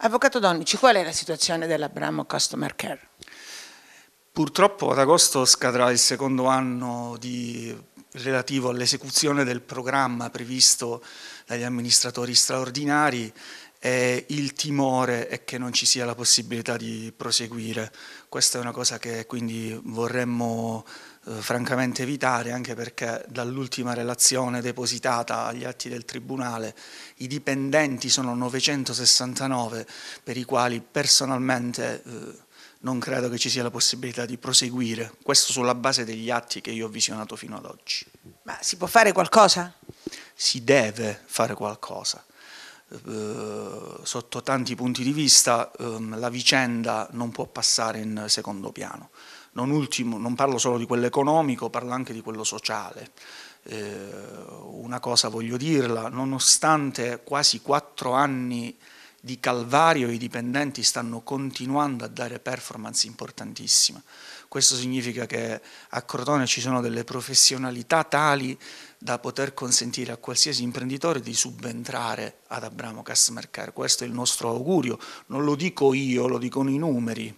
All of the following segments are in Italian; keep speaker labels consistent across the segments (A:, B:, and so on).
A: Avvocato Donnici, qual è la situazione dell'Abramo Customer Care?
B: Purtroppo ad agosto scadrà il secondo anno di, relativo all'esecuzione del programma previsto dagli amministratori straordinari e il timore è che non ci sia la possibilità di proseguire. Questa è una cosa che quindi vorremmo eh, francamente evitare anche perché dall'ultima relazione depositata agli atti del Tribunale i dipendenti sono 969 per i quali personalmente eh, non credo che ci sia la possibilità di proseguire, questo sulla base degli atti che io ho visionato fino ad oggi.
A: Ma si può fare qualcosa?
B: Si deve fare qualcosa. Uh, sotto tanti punti di vista um, la vicenda non può passare in secondo piano. Non, ultimo, non parlo solo di quello economico, parlo anche di quello sociale. Eh, una cosa voglio dirla, nonostante quasi quattro anni di calvario i dipendenti stanno continuando a dare performance importantissime. Questo significa che a Crotone ci sono delle professionalità tali da poter consentire a qualsiasi imprenditore di subentrare ad Abramo Customer Care. Questo è il nostro augurio, non lo dico io, lo dicono i numeri.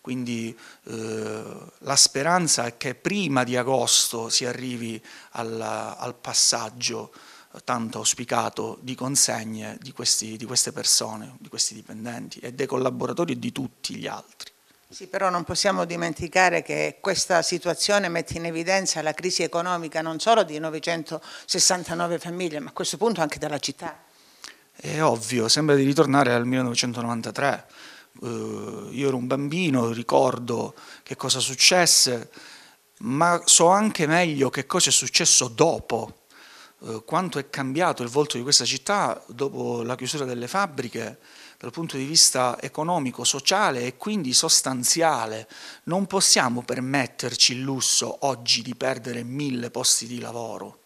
B: Quindi eh, la speranza è che prima di agosto si arrivi al, al passaggio tanto auspicato di consegne di, questi, di queste persone, di questi dipendenti e dei collaboratori e di tutti gli altri.
A: Sì, però non possiamo dimenticare che questa situazione mette in evidenza la crisi economica non solo di 969 famiglie, ma a questo punto anche della città.
B: È ovvio, sembra di ritornare al 1993. Uh, eh, io ero un bambino, ricordo che cosa successe, ma so anche meglio che cosa è successo dopo quanto è cambiato il volto di questa città dopo la chiusura delle fabbriche dal punto di vista economico, sociale e quindi sostanziale. Non possiamo permetterci il lusso oggi di perdere mille posti di lavoro.